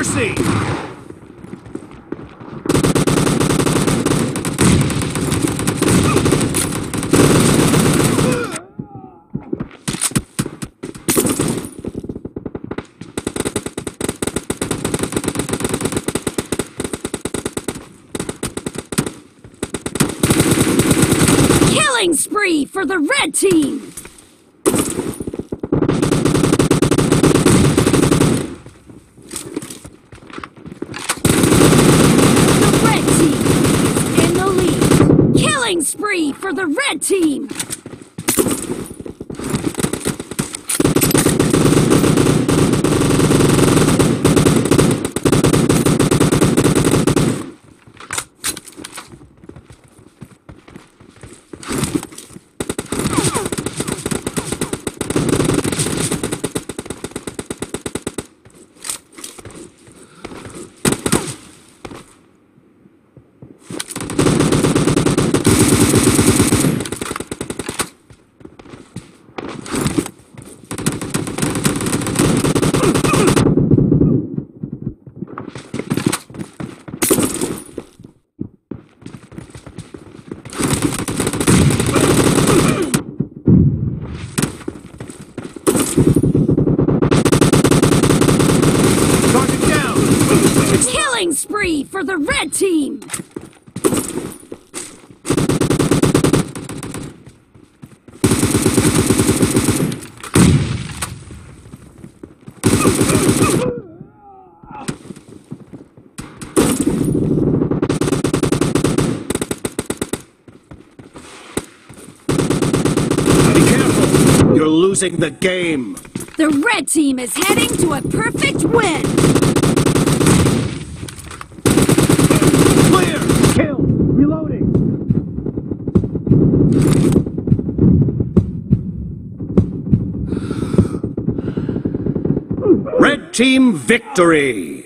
Mercy! Killing spree for the red team! The red team is in the lead. Killing spree for the red team! Killing for the red team! Be careful! You're losing the game! The red team is heading to a perfect win! Team victory!